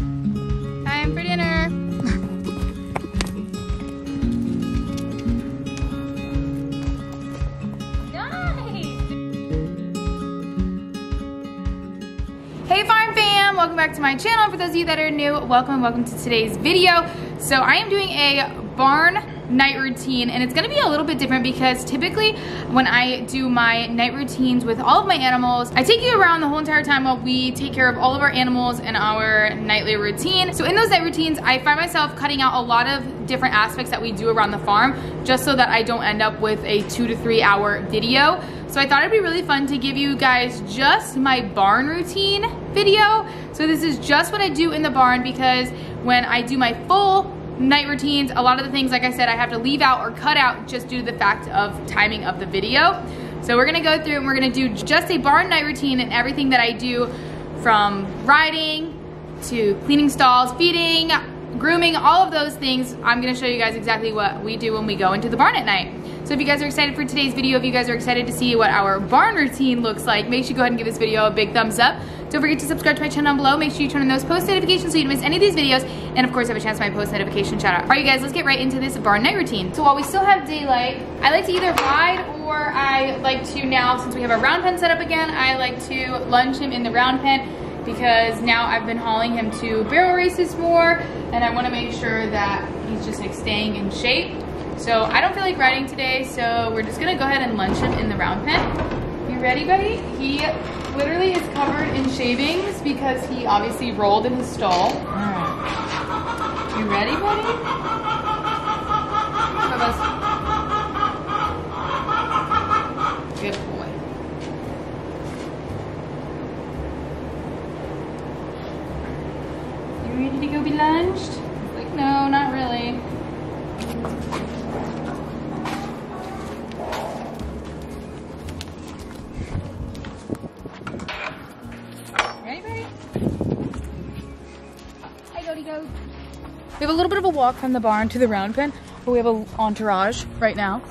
Time for dinner. Hey Farm Fam, welcome back to my channel. For those of you that are new, welcome welcome to today's video. So I am doing a barn night routine and it's gonna be a little bit different because typically when I do my night routines with all of my animals, I take you around the whole entire time while we take care of all of our animals in our nightly routine. So in those night routines, I find myself cutting out a lot of different aspects that we do around the farm just so that I don't end up with a two to three hour video. So I thought it'd be really fun to give you guys just my barn routine video. So this is just what I do in the barn because when I do my full night routines, a lot of the things, like I said, I have to leave out or cut out just due to the fact of timing of the video. So we're gonna go through and we're gonna do just a barn night routine and everything that I do from riding to cleaning stalls, feeding, grooming, all of those things. I'm gonna show you guys exactly what we do when we go into the barn at night. So if you guys are excited for today's video, if you guys are excited to see what our barn routine looks like, make sure you go ahead and give this video a big thumbs up. Don't forget to subscribe to my channel down below. Make sure you turn on those post notifications so you don't miss any of these videos. And of course, have a chance for my post notification shout out. All right, you guys, let's get right into this barn night routine. So while we still have daylight, I like to either ride or I like to now, since we have a round pen set up again, I like to lunge him in the round pen because now I've been hauling him to barrel races more and I want to make sure that he's just like staying in shape. So I don't feel like riding today, so we're just gonna go ahead and lunge him in the round pen. You ready, buddy? He literally is covered in shavings because he obviously rolled in his stall. All right. You ready, buddy? Good boy. You ready to go be lunged? Like, no, not really. Walk from the barn to the round pen, but we have an entourage right now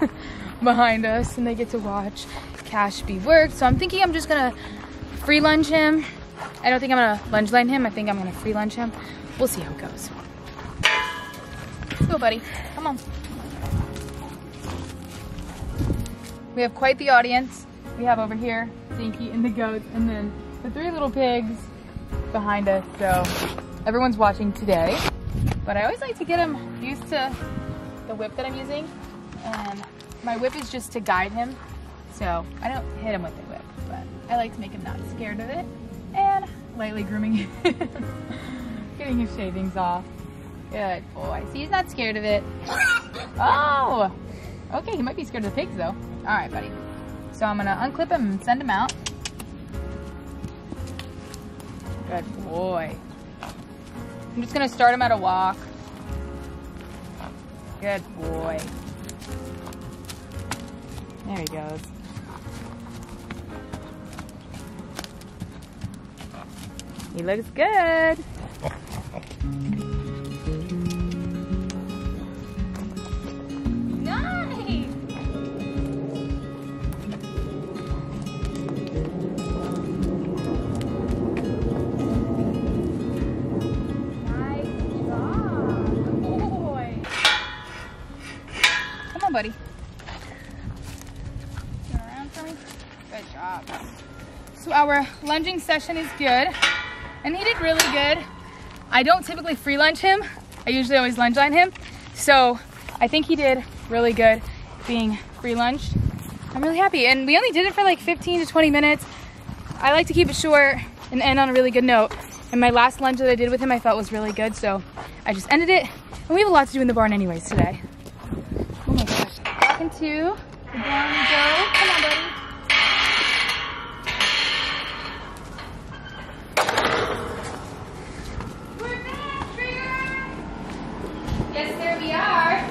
behind us, and they get to watch Cash be worked. So I'm thinking I'm just gonna free lunge him. I don't think I'm gonna lunge line him. I think I'm gonna free lunge him. We'll see how it goes. Let's go, buddy. Come on. We have quite the audience. We have over here Dinky and the goats, and then the three little pigs behind us. So everyone's watching today. But I always like to get him used to the whip that I'm using. And my whip is just to guide him. So I don't hit him with the whip, but I like to make him not scared of it. And lightly grooming him, getting his shavings off. Good boy. See, he's not scared of it. Oh! Okay, he might be scared of the pigs though. All right, buddy. So I'm gonna unclip him and send him out. Good boy. I'm just gonna start him at a walk. Good boy. There he goes. He looks good. lunging session is good. And he did really good. I don't typically free lunge him. I usually always lunge on him. So I think he did really good being free lunged. I'm really happy. And we only did it for like 15 to 20 minutes. I like to keep it short and end on a really good note. And my last lunge that I did with him I felt was really good. So I just ended it. And we have a lot to do in the barn anyways today. Oh my gosh. Back into the barn go. Come on, buddy. We're back, Trigger! Yes, there we are.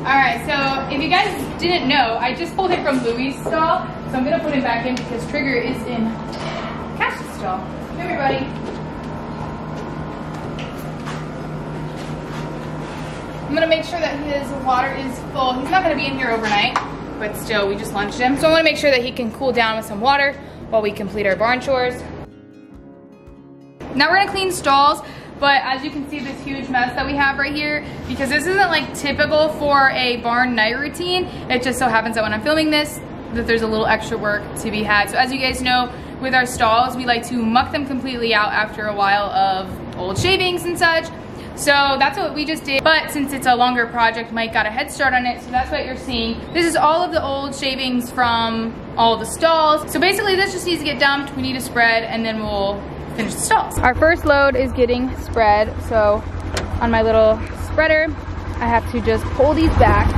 All right, so if you guys didn't know, I just pulled him from Louis' stall, so I'm gonna put him back in because Trigger is in Cash's stall. Come. I'm gonna make sure that his water is full. He's not gonna be in here overnight, but still, we just lunged him. So I wanna make sure that he can cool down with some water while we complete our barn chores. Now we're gonna clean stalls, but as you can see this huge mess that we have right here, because this isn't like typical for a barn night routine, it just so happens that when I'm filming this, that there's a little extra work to be had. So as you guys know, with our stalls, we like to muck them completely out after a while of old shavings and such. So that's what we just did. But since it's a longer project, Mike got a head start on it. So that's what you're seeing. This is all of the old shavings from all the stalls. So basically this just needs to get dumped. We need to spread and then we'll finish the stalls. Our first load is getting spread. So on my little spreader, I have to just pull these back.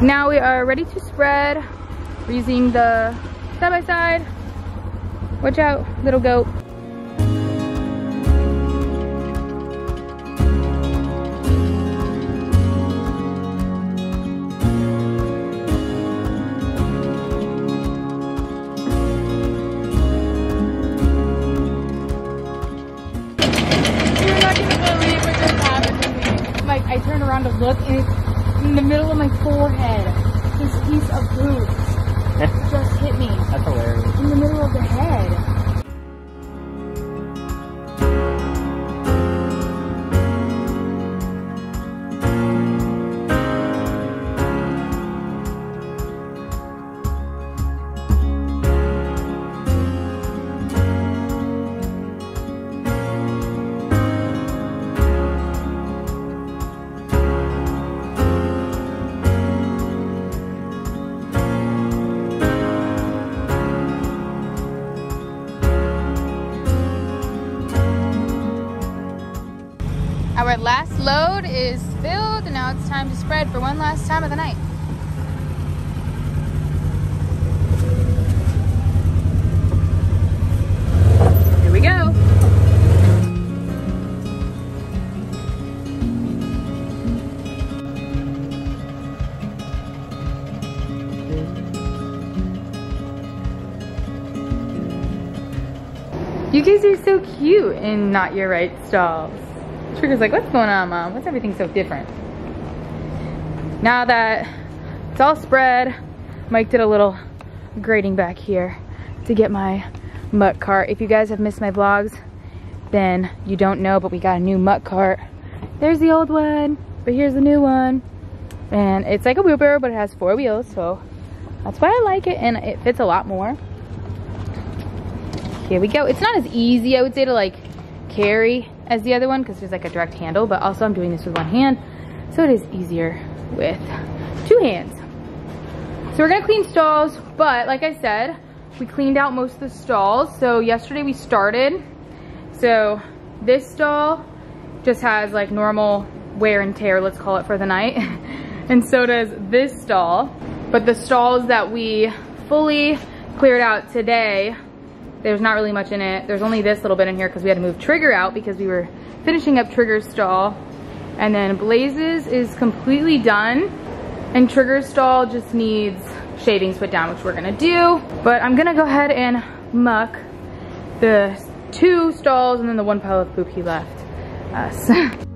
Now we are ready to spread. We're using the side-by-side. -side. Watch out, little goat. Look and it's in the middle of my forehead. This piece of poop just hit me. That's hilarious. In the middle of the head. Our last load is filled and now it's time to spread for one last time of the night. Here we go. You guys are so cute in Not Your Right stalls. Trigger's like, what's going on, Mom? What's everything so different? Now that it's all spread, Mike did a little grading back here to get my muck cart. If you guys have missed my vlogs, then you don't know, but we got a new muck cart. There's the old one, but here's the new one. And it's like a wheelbarrow, but it has four wheels, so that's why I like it, and it fits a lot more. Here we go. It's not as easy, I would say, to like carry as the other one because there's like a direct handle, but also I'm doing this with one hand, so it is easier with two hands. So we're gonna clean stalls, but like I said, we cleaned out most of the stalls. So yesterday we started. So this stall just has like normal wear and tear, let's call it for the night. and so does this stall. But the stalls that we fully cleared out today there's not really much in it. There's only this little bit in here because we had to move Trigger out because we were finishing up Trigger's stall. And then Blaze's is completely done. And Trigger's stall just needs shavings put down, which we're gonna do. But I'm gonna go ahead and muck the two stalls and then the one pile of poop he left us.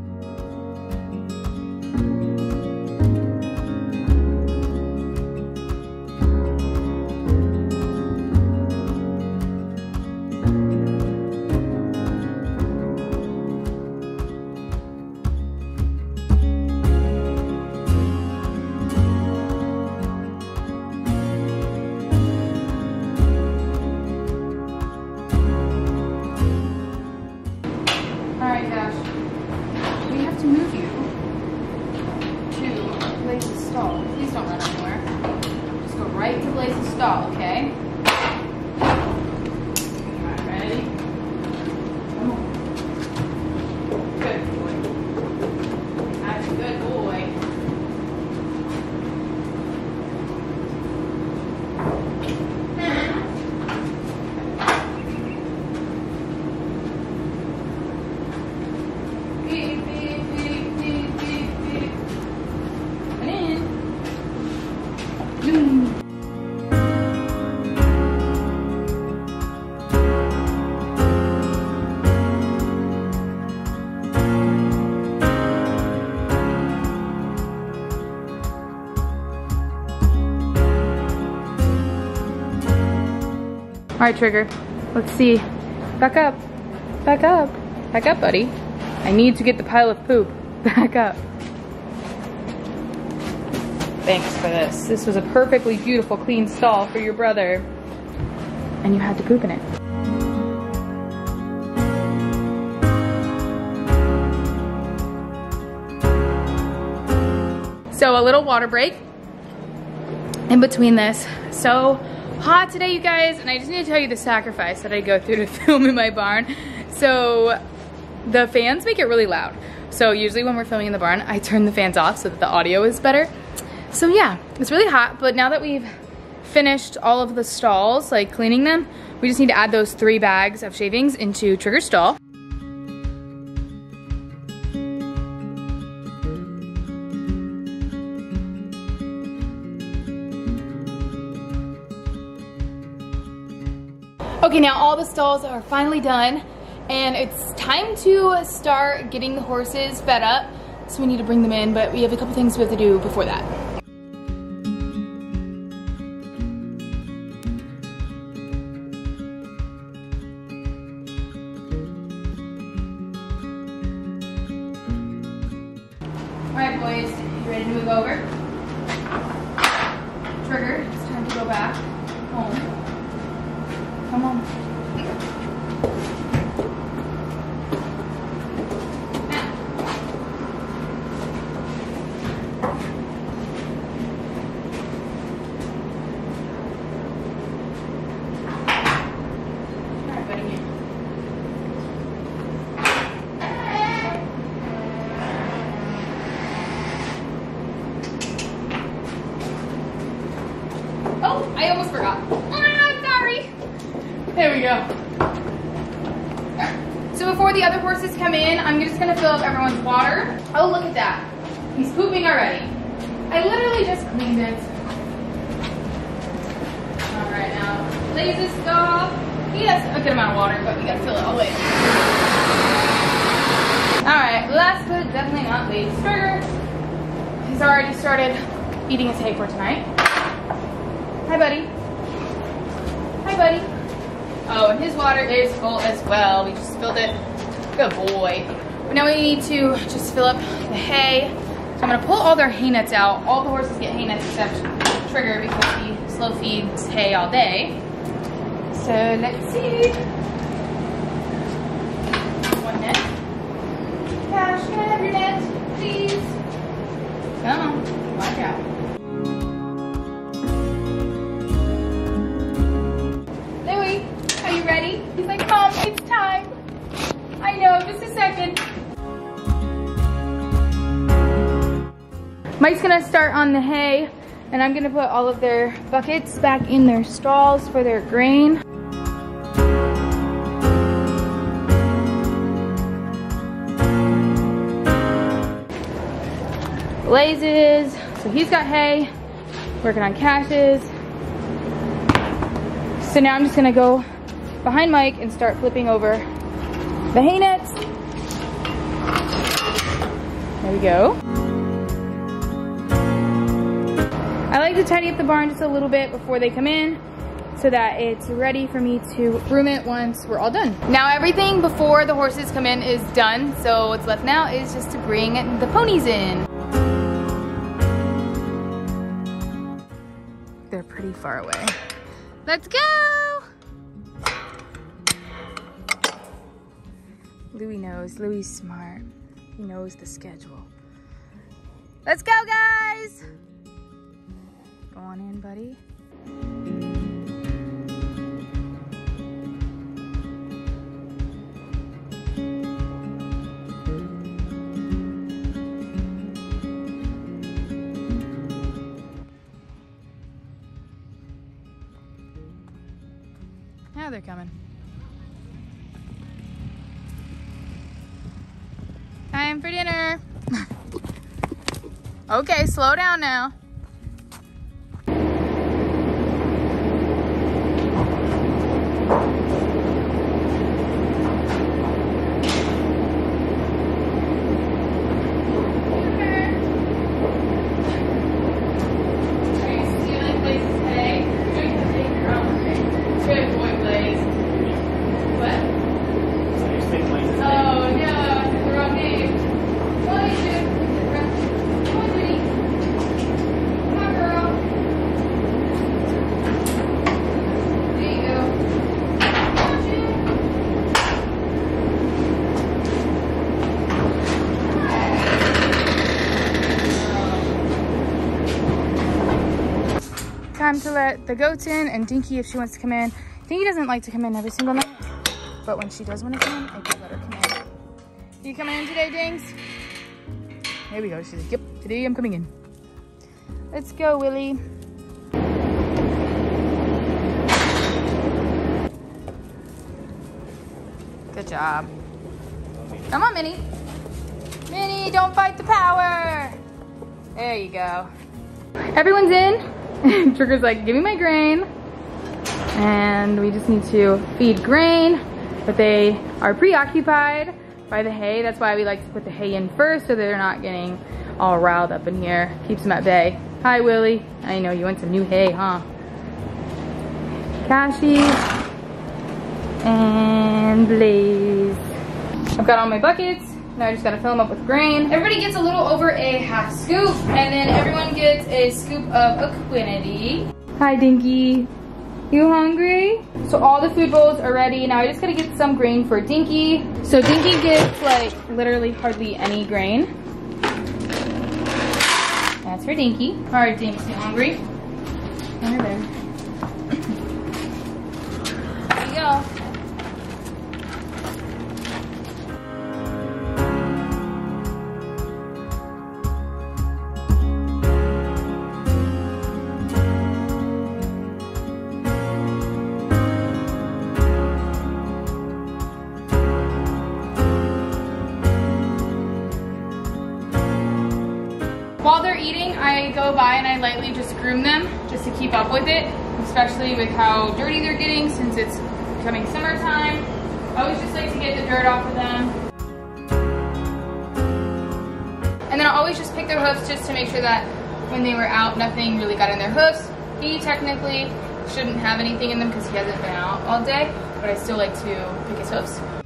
right, Trigger, let's see. Back up. Back up. Back up, buddy. I need to get the pile of poop. Back up. Thanks for this. This was a perfectly beautiful, clean stall for your brother. And you had to poop in it. So a little water break in between this. So hot today, you guys, and I just need to tell you the sacrifice that I go through to film in my barn. So the fans make it really loud. So usually when we're filming in the barn, I turn the fans off so that the audio is better. So yeah, it's really hot, but now that we've finished all of the stalls, like cleaning them, we just need to add those three bags of shavings into Trigger's stall. Okay, now all the stalls are finally done and it's time to start getting the horses fed up. So we need to bring them in, but we have a couple things we have to do before that. Lazy stop. He has a good amount of water, but we gotta fill it all the way. All right, last but definitely not least, Trigger. He's already started eating his hay for tonight. Hi, buddy. Hi, buddy. Oh, and his water is full as well. We just filled it. Good boy. But now we need to just fill up the hay. So I'm gonna pull all their hay nets out. All the horses get hay nets except Trigger because he slow feeds hay all day. So let's see. One net. Cash, can I have your net, please? Come on, watch out. Louie, are you ready? He's like, Mom, it's time. I know, just a second. Mike's gonna start on the hay, and I'm gonna put all of their buckets back in their stalls for their grain. Blazes, so he's got hay, working on Cash's. So now I'm just gonna go behind Mike and start flipping over the hay nets. There we go. I like to tidy up the barn just a little bit before they come in so that it's ready for me to broom it once we're all done. Now everything before the horses come in is done, so what's left now is just to bring the ponies in. Pretty far away. Let's go! Louis knows. Louis smart. He knows the schedule. Let's go, guys! Go on in, buddy. Now they're coming. Time for dinner. okay, slow down now. Good boy, Blaze. What? time to let the goats in and Dinky if she wants to come in. Dinky doesn't like to come in every single night, but when she does want to come in, I do let her come in. You coming in today, Dings? Here we go. She's like, yep, today I'm coming in. Let's go, Willie. Good job. Come on, Minnie. Minnie, don't fight the power. There you go. Everyone's in. Trigger's like, give me my grain. And we just need to feed grain, but they are preoccupied by the hay. That's why we like to put the hay in first so they're not getting all riled up in here. Keeps them at bay. Hi, Willie. I know you want some new hay, huh? Cassie and Blaze. I've got all my buckets. Now I just gotta fill them up with grain. Everybody gets a little over a half scoop, and then everyone gets a scoop of Equinety. Hi, Dinky. You hungry? So all the food bowls are ready. Now I just gotta get some grain for Dinky. So Dinky gets like literally hardly any grain. That's for Dinky. All right, Dinky, you hungry? There. There I go by and I lightly just groom them just to keep up with it, especially with how dirty they're getting since it's becoming summertime. I always just like to get the dirt off of them. And then I always just pick their hoofs just to make sure that when they were out, nothing really got in their hoofs. He technically shouldn't have anything in them because he hasn't been out all day, but I still like to pick his hoofs.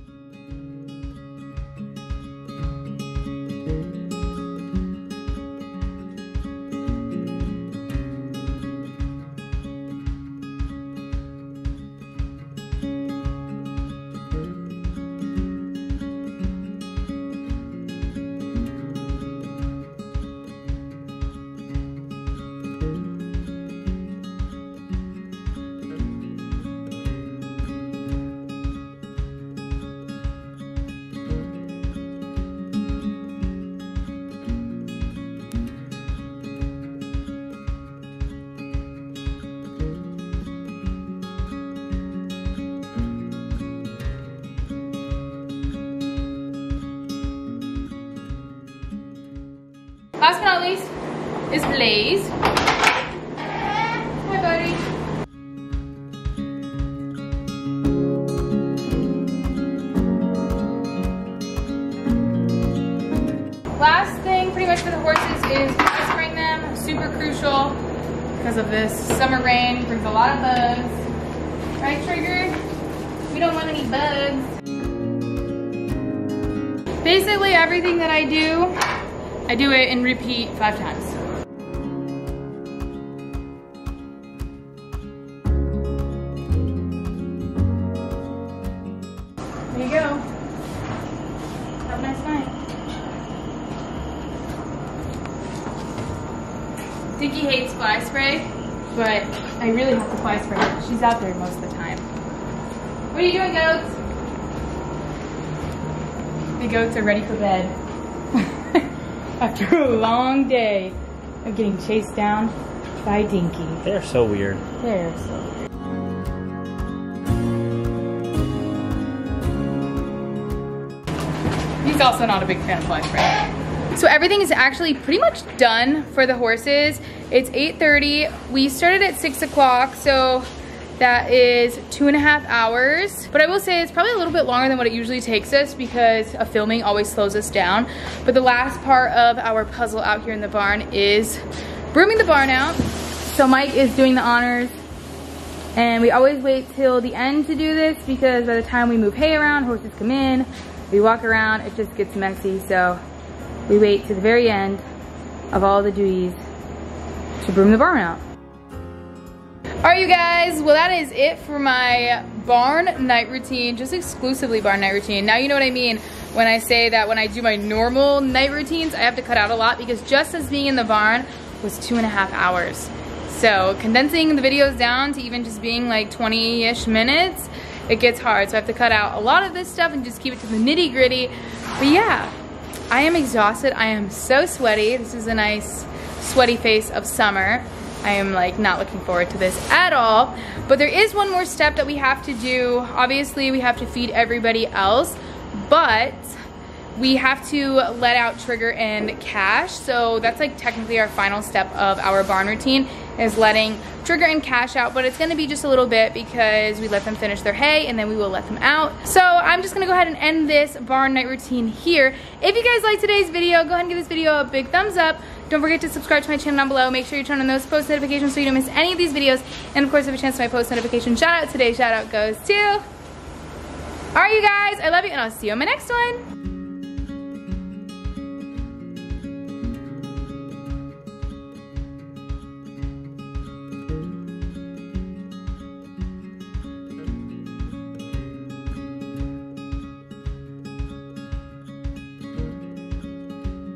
Last but not least is Blaze. Hi, buddy. Last thing pretty much for the horses is spraying them. Super crucial because of this summer rain. Brings a lot of bugs. Right, Trigger? We don't want any bugs. Basically everything that I do I do it and repeat five times. There you go. Have a nice night. Dinky hates fly spray, but I really have to fly spray. She's out there most of the time. What are you doing, goats? The goats are ready for bed. After a long day of getting chased down by Dinky. They're so weird. They're so weird. He's also not a big fan of fly spray. So everything is actually pretty much done for the horses. It's 8.30. We started at 6 o'clock, so that is two and a half hours. But I will say it's probably a little bit longer than what it usually takes us because a filming always slows us down. But the last part of our puzzle out here in the barn is brooming the barn out. So Mike is doing the honors and we always wait till the end to do this because by the time we move hay around, horses come in, we walk around, it just gets messy. So we wait to the very end of all the duties to broom the barn out. All right, you guys, well that is it for my barn night routine, just exclusively barn night routine. Now you know what I mean when I say that when I do my normal night routines, I have to cut out a lot because just as being in the barn was two and a half hours. So condensing the videos down to even just being like 20-ish minutes, it gets hard. So I have to cut out a lot of this stuff and just keep it to the nitty gritty. But yeah, I am exhausted. I am so sweaty. This is a nice sweaty face of summer. I am like not looking forward to this at all. But there is one more step that we have to do. Obviously we have to feed everybody else, but we have to let out Trigger and Cash. So that's like technically our final step of our barn routine is letting Trigger and Cash out, but it's gonna be just a little bit because we let them finish their hay and then we will let them out. So I'm just gonna go ahead and end this barn night routine here. If you guys liked today's video, go ahead and give this video a big thumbs up. Don't forget to subscribe to my channel down below. Make sure you turn on those post notifications so you don't miss any of these videos. And of course, if you have a chance to my post notification shout out today, shout out goes to... All right, you guys, I love you, and I'll see you on my next one.